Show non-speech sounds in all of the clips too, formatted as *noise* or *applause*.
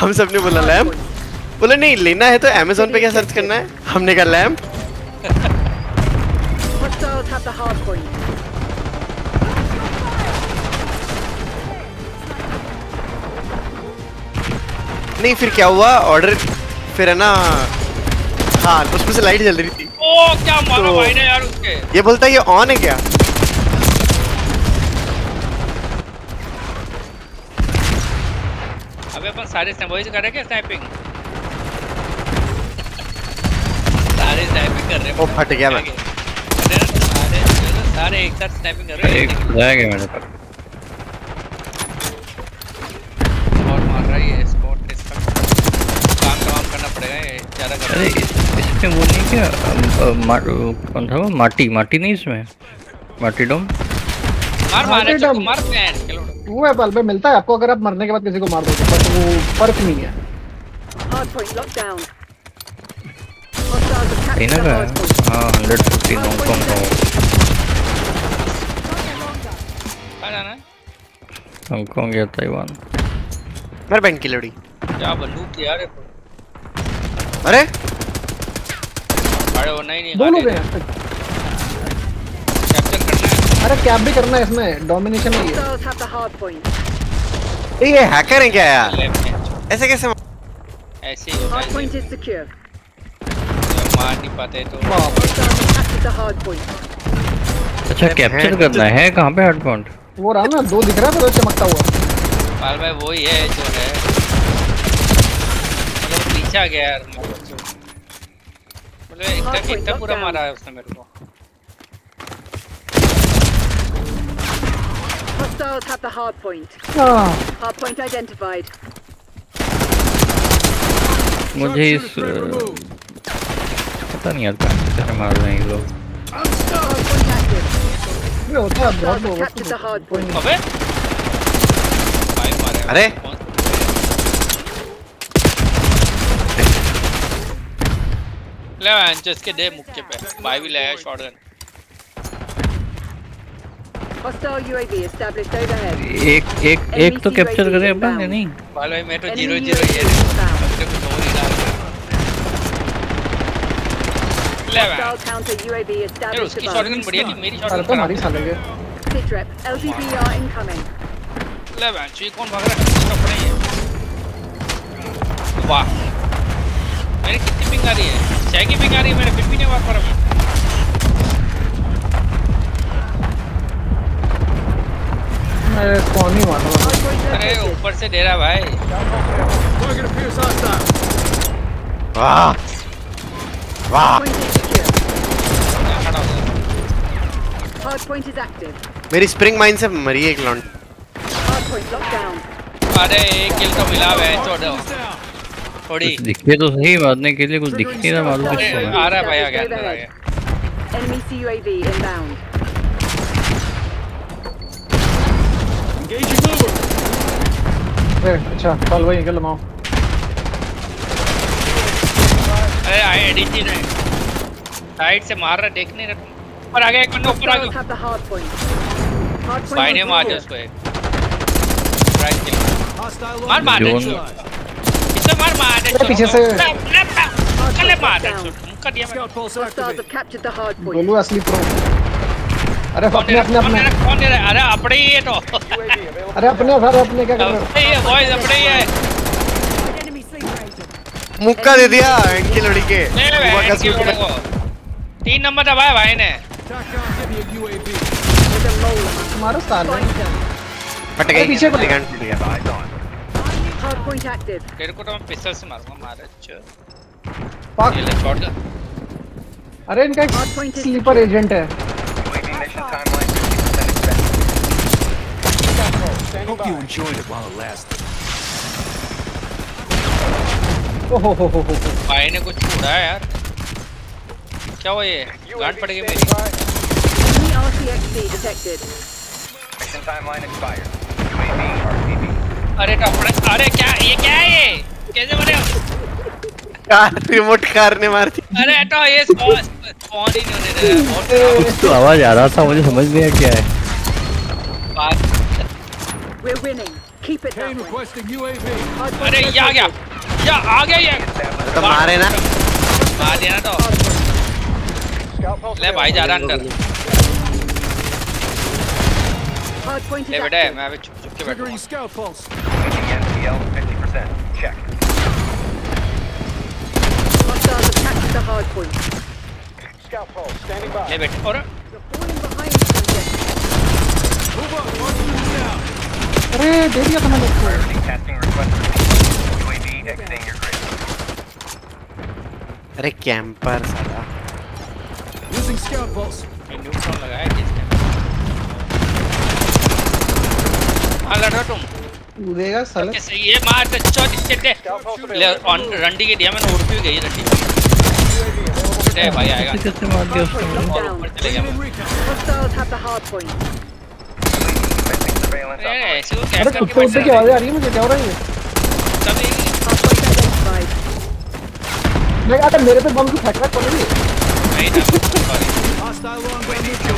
हम सबने बोला लैम्प बोला नहीं लेना है तो अमेजोन पे क्या सर्च करना है? हमने कहा लैम्प. नहीं फिर क्या हुआ? ऑर्डर फिर है ना हाँ उसमें से लाइट जल रही थी। ओ क्या मारा तो- भाई ने यार उसके। ये बोलता है ये ऑन है क्या अबे अपन सारे वही से कर रहे क्या स्नाइपिंग सारे स्नाइपिंग कर रहे हैं। ओ, फट गया मैं। सारे सारे एक साथ स्नाइपिंग कर रहे एक हैं रह गया मेरे पास स्पॉट मार रहा है ये स्पॉट इसका काम तमाम करना पड़ेगा ये ज़्यादा कर अरे इस- इसमें वो नहीं क्या? कौन था वो? माटी माटी नहीं इसमें? माटी डोम? मार मार। चलो मार वो है बल्ब मिलता है आपको अगर आप मरने के बाद किसी को मार दोगे बट वो फ़र्क नहीं है। Hard है. हाँ हंड्रेड फिफ्टी हांगकॉन्ग का कहाँ जाना है? हांगकॉन्ग या ताइवान मेरे बैंक की लड़ी। क्या बंदूक यार तो। अरे? अरे वो नहीं नहीं दो लोग हैं कैप्चर करना है अरे कैप भी करना है इसमें डोमिनेशन है ये। हैकर है क्या यार? ऐसे कैसे ऐसे ही होता है मार नहीं पाते तो. अच्छा कैप्चर करना है? कहाँ पे हार्ड पॉइंट वो रहा ना दो दिख रहा है तो चमकता हुआ। पाल भाई वही है जो है। मतलब पीछे आ गया यार मतलब एक तक एक तक पूरा मारा है उसने मेरे को। Hostiles have the hard point. हाँ Hard point identified. मुझे इस अ, पता नहीं यार कहाँ से कैसे मार रहे हैं ये लोग Hard point active. ये होता है बहुत Hostiles have लोग captured the hard point. अबे भाई मारे अरे? ले मैं इसके दे मुक्के पे भाई भी ले आया shotgun Hostile UAV established overhead. एक एक एक तो कैप्चर करें अपन या नहीं पाल भाई मैं तो ज़ीरो Enemy ज़ीरो ये UAV inbound. अपने को दो ही डाल ले UAV यार उसकी. शॉटगन बढ़िया थी मेरी शॉटगन तो हमारी साले के। Sitrep, LTPR incoming. ले मैं ये कौन भाग रहा है? कपड़े ये वाह। मेरी कितनी पिंग आ रही है? छह की पिंग आ रही है मेरे फिर भी नहीं मार पा रहा मैं कौन ही मार हूँ अरे ऊपर से दे रहा भाई। वाह। वाह। हो. मेरी स्प्रिंग माइन से मरी एक लॉन्ड. अरे एक किल तो मिला है छोड़ो। थोड़ी। दिखे तो सही मारने के लिए कुछ दिख नहीं रहा मालूम है आ रहा है भाई आ गया अंदर आ गया। CUAV inbound. ए, अच्छा चल भाई निकल माओ अरे आए एडीसी ने साइड से मार रहा देख नहीं रहा ऊपर आ गया एक बंदा ऊपर आ गया। भाई ने मार दिया उसको एक। राइट किल मार मार दे इसे मार मार दे अरे पीछे से- कले मार दे मुक्का दिया मैं Hostiles have captured the hard point. Golu असली प्रो अरे कौन अपने अपने कौन अपने दे रहा दे अरे अपने ही है तो। अरे अपने अरे अपने क्या कर रहे हो? अपने ही है बॉयज़ अपने ही है। मुक्का दे दिया इनकी लड़ी के। भाई मेरे तीन नंबर दबाया भाई ने. तुम्हारा साले. फट गई। पीछे को- गन टूट गया active. तेरे को तो मैं पिस्टल से मारूँगा मार अच्छा पाक। ये ले शॉट अरे इनका एक Hard point is sleeper agent है Hope you enjoyed it while it lasted. ओहो हो हो हो हो भाई ने कुछ छोड़ा है यार क्या हुआ ये गांड पड़ गई मेरी Enemy RCXD detected. अरे कपड़े अरे क्या ये क्या है? ये कैसे बने? कार रिमोट कार ने मार दी अरे हटो ये स्पॉन स्पॉन ही नहीं होने दे रहा कुछ तो आवाज़ आ रहा था मुझे समझ नहीं आया क्या है We're winning. Keep it that way. अरे ये आ गया. या आ गया ये तो मारे ना मार दिया ना तो ले भाई जा रहा अंदर ले बेटा. मैं अभी चुप चुप के. Hostiles have captured the hardpoint. ले Mark them down. अरे दे दिया था मैंने उसको अरे कैंपर साला। Using scout pulse. ये न्यूट्रॉन लगाया किसने? हाँ लड़ रहा तुम। कूदेगा साले। कैसे ये मार तो चोट चिट्टे ले ऑन रंडी के दिया मैंने उड़ भी गई रंडी। ले भाई आएगा कैसे कैसे मार दिया उसको Hardpoint और locked ऊपर down. चले गया Bringing in recon. Hostiles have the hardpoint. अरे ऐसे वो अरे कैप कुत्ते करके उड़ते की आवाज़ें आ रही है मुझे क्या हो रहा है ये? तभी Hardpoint identified. मैं अरे मेरे पे बम क्यों फेंक रहा है कौन है ये? नहीं था sorry Hostile long gun neutral.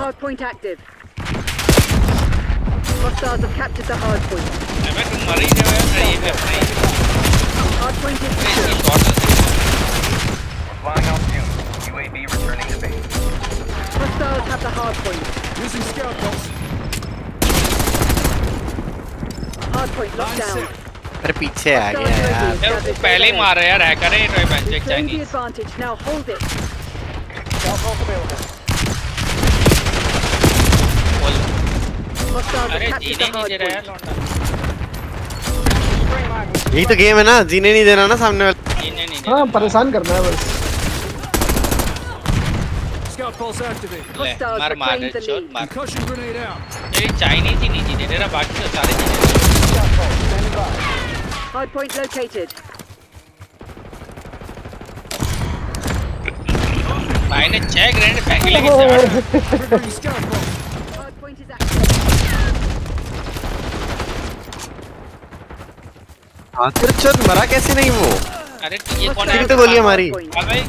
Hardpoint active. Hostiles have captured the hardpoint. अबे तुम मर ही रहे हो यार ये भी अपना ही Hardpoint is अरे इसकी secure. Shot Hostiles have the hardpoint. Using scout pulse. Hardpoint locked down. अरे पीछे आ गया यार यार उसको पहले ही मार रहे यार हैकर है ये तो बेंच एक Claim the Chinese advantage. Now hold it. बोल Hostiles अरे have captured जीने the नहीं दे रहा यार hardpoint. लौंडा यही तो गेम है ना जीने नहीं देना ना सामने वाले। जीने नहीं दे हाँ परेशान करना है बस। मार मार reclaim the मार. ये चाइनीज़ ही नहीं जीने दे रहा बाकी तो सारे जीने दे रहे Hardpoint located. भाई ने छह ग्रेनेड फेंक लिए *laughs* किससे हट Triggering scout pulse. Hardpoint is active. आखिर चोट मरा कैसे नहीं वो? अरे ये कौन है? तो गोलियाँ मारी हाँ भाई.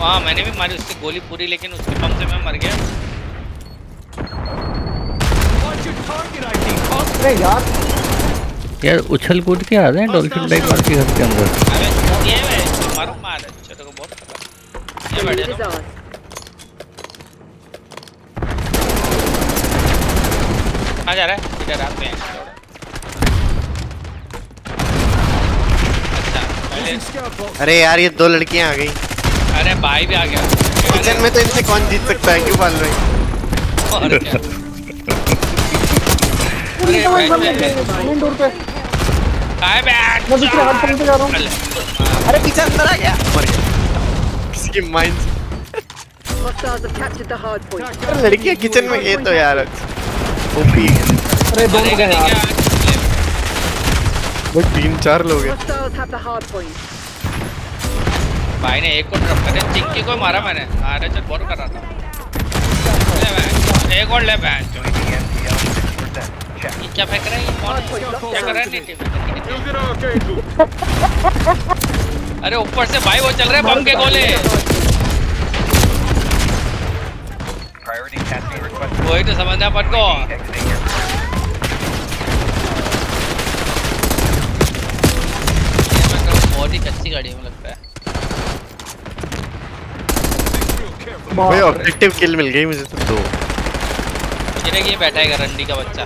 हाँ। मैंने भी मारी उसकी गोली पूरी लेकिन उसके बम से मैं मर गया. अरे यार। यार उछल कूद के आ रहे हैं डॉल्फिन बैग मार के घर के अंदर। अबे ये भाई मारो मार। अच्छा तो बहुत पता ये बैठे ours. कहाँ जा रहा है? इधर आप पे अरे यार ये दो लड़कियाँ आ गई। अरे भाई भी आ गया। किचन में तो इनसे कौन जीत सकता है? क्यों पाल रहे और क्या? पूरी अरे समझ बैठ, में बैठ, मेन डोर पे। कहाँ बैठ। मैं दूसरे हाथ पकड़ के जा रहा अरे अरे पीछे अंदर आ गया। मर गया। किसी की माइंड. लड़कियाँ किचन में ये तो यार। ओपी अरे दोनों गए यार। वो तीन चार लोग हैं. भाई ने एक को ड्रॉप करे चिक्की को मारा मैंने। अरे चल बहुत कर रहा था। एक और ले बैठ ये क्या फेंक रहा है कौन क्या कर रहा है? नीचे अरे ऊपर से भाई वो चल रहे हैं बम के गोले। वही तो समझना अपन को ये मैं कहूँ बहुत ही कच्ची गाड़ी है लगता है। भाई ऑब्जेक्टिव किल मिल गई मुझे तो दो। ये ये बैठा है रंडी का बच्चा।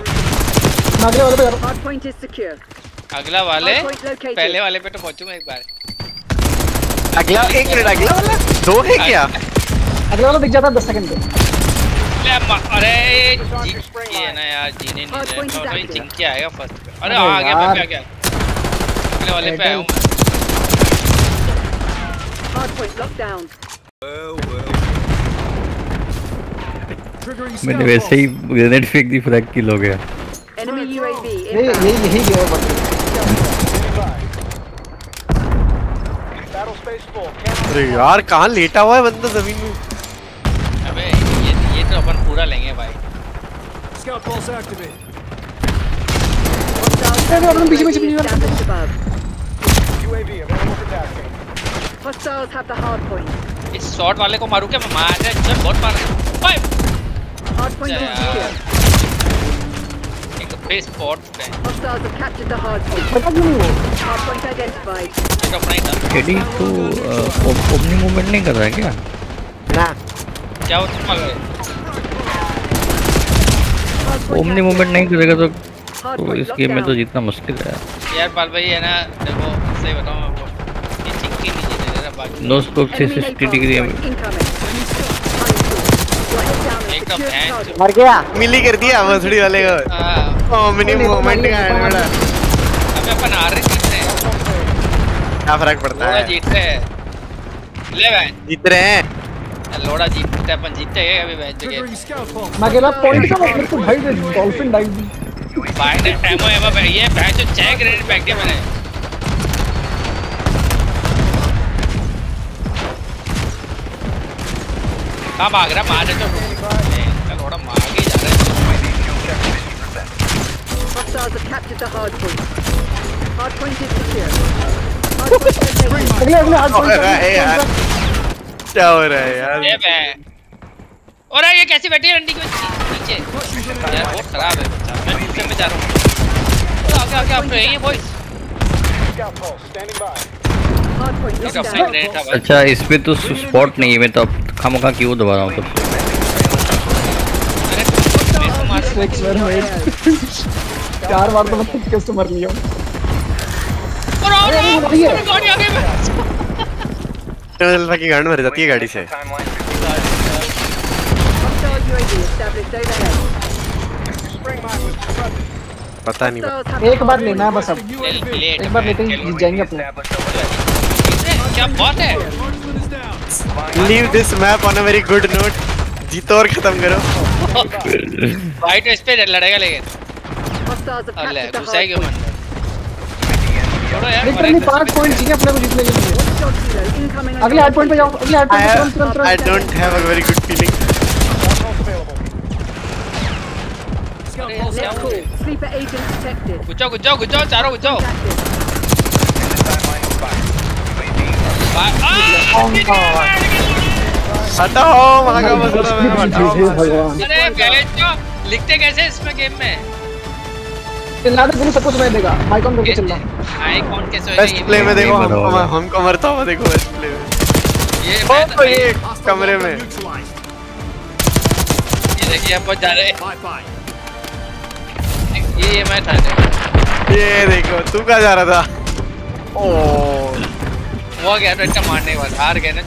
अगले वाले पे जा रहा Hardpoint is secure. अगला वाले पहले वाले पे तो पहुंचूँगा एक बार। अगला एक मिनट अगला वाला? दो है क्या? अगले वाला दिख जाता है दस सेकंड पे। ले अरे ये ना यार जीने नहीं दे तो भाई चिंकी आएगा फ़र्स्ट पे। अरे आ गया मैं आ गया अगले वाले पे आया हूँ मैं। मैंने वैसे ही ग्रेनेड फेंक दी फ्रैग किल हो गया। अरे यार कहाँ लेटा हुआ है बंदा ज़मीन में? अबे ये ये तो अपन पूरा लेंगे भाई। स्काउट पल्स एक्टिवेट अरे अपन UAV available for tasking Hostiles have the hardpoint. इस शॉट वाले को मारू क्या मैं मार रहा चल बहुत मार रहा Hard point is Yeah. secure. एक बेस स्पॉट पे Hostiles have captured the hard point. पता नहीं वो Hard point identified. एक अपना ही था तो ओपनिंग मूवमेंट नहीं कर रहा है क्या ना क्या वो तुम मर Hard point ओमनी. मूवमेंट नहीं करेगा तो, Hard तो point इस गेम में तो. जीतना मुश्किल है यार पाल भाई है ना देखो सही बताऊँ मैं आपको ये चिक्की नहीं जीते जरा बाकी no scope Enemy 360 degree target. मर गया। मिली कर दिया भोसड़ी वाले को। हाँ। ओमनी मूवमेंट का है बड़ा। अबे अपन हार रहे जीत हैं। क्या फ़र्क पड़ता है? जीत रहे हैं। ले भाई। जीत रहे हैं। लोड़ा जीतते हैं, अपन जीतते हैं अभी मैच जगह. मैं अकेला पॉइंट का मेरे को भाई डॉल्फिन डाइव भाई ने एमओ भाई ये भाई जो छह ग्रेनेड फेंक दिया मैंने। कहाँ भाग रहा मार रहे तो लोड़ा मार के जा रहा है Hostiles have captured the hard point. Hard point is secure. Hard point eliminated. अगले अगले हार्ड रहा यार क्या हो रहा है यार ये बे और ये कैसी बैठी है रंडी के नीचे यार बहुत खराब है बच्चा मैं दूसरे में जा रहा हूँ आगे आगे आप रही है बॉयज़ Hard point एक locked अच्छा इसमें तो स्पॉट नहीं है मैं तो अब खामखा क्यों दबा रहा हूँ तो। अरे मेरे को मार सिक्स वन चार बार तो मैं किस मर लिया टनल की गांड मर जाती है गाड़ी से. पता नहीं एक बार लेना है बस अब। एक बार लेते ही जीत जाएँगे अपने। क्या बात है. Leave this map on a very good note जीतो और खत्म करो भाई तो इस पे लड़ेगा लेकिन अल्ले ही hard क्यों. मन छोड़ो यार लिटरली पाँच पॉइंट चाहिए अपने को जीतने के लिए अगले हार्ड पॉइंट पे जाओ अगले हार्ड I पॉइंट पे तुरंत तुरंत I तुरंत don't have a very good feeling Scout pulse Let's out. call. Sleeper agent detected. घुसो घुसो घुसो चारों घुसो Active. हटाओ है हटाओ अरे गैलेज जो लिखते कैसे इसमें गेम में चिल्ला दे गुरु सब कुछ मैं देगा माइक ऑन करके चिल्ला आई कौन कैसे होएगा बेस्ट प्ले में देखो। हमको हमको मरता हुआ देखो बेस्ट प्ले में ये ओ मैं- तो ये कमरे में ये देखिए आप जा रहे हैं. ये ये मैं था ये देखो तू कहाँ जा रहा था ओ वो गया तो इतना मारने के बाद हार गए ना?